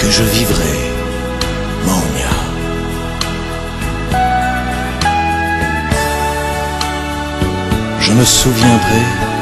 que je vivrai, Mania. Je me souviendrai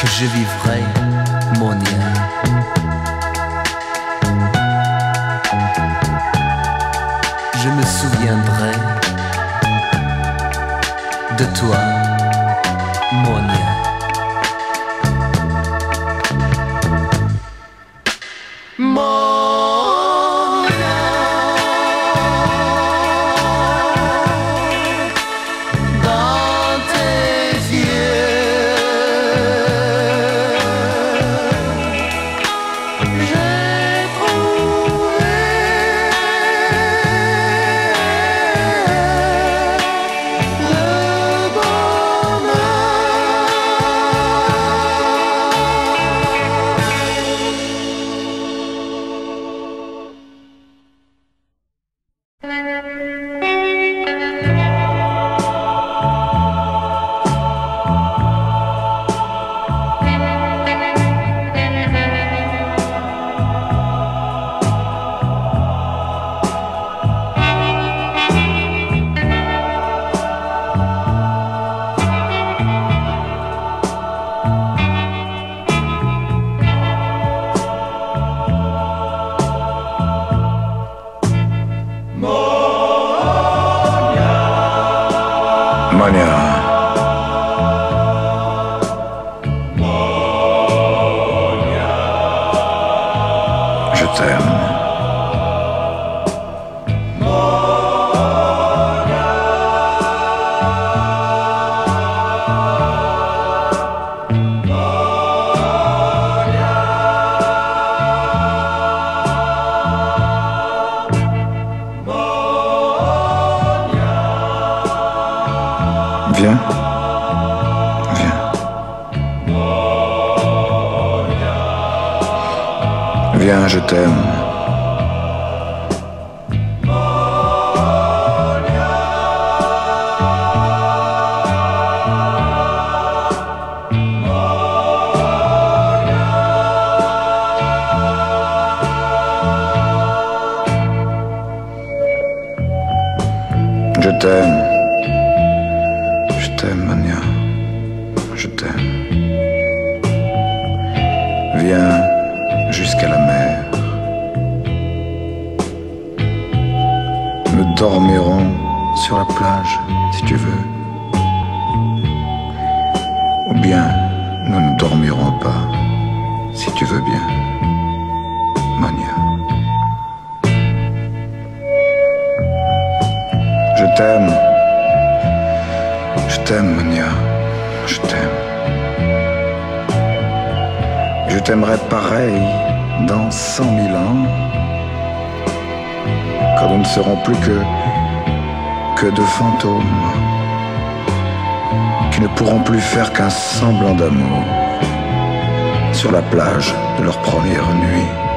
que je vivrai mon lien. Je me souviendrai de toi, mon. Mania. Je t'aime. Viens. Viens. Viens, je t'aime. T'aime, Mania. Je t'aime. Viens jusqu'à la mer. Nous dormirons sur la plage, si tu veux. Ou bien nous ne dormirons pas, si tu veux bien. Mania. Je t'aime. Je t'aime, Mania. Je t'aime. Je t'aimerai pareil dans cent mille ans, quand nous ne serons plus que, que de fantômes, qui ne pourront plus faire qu'un semblant d'amour sur la plage de leur première nuit.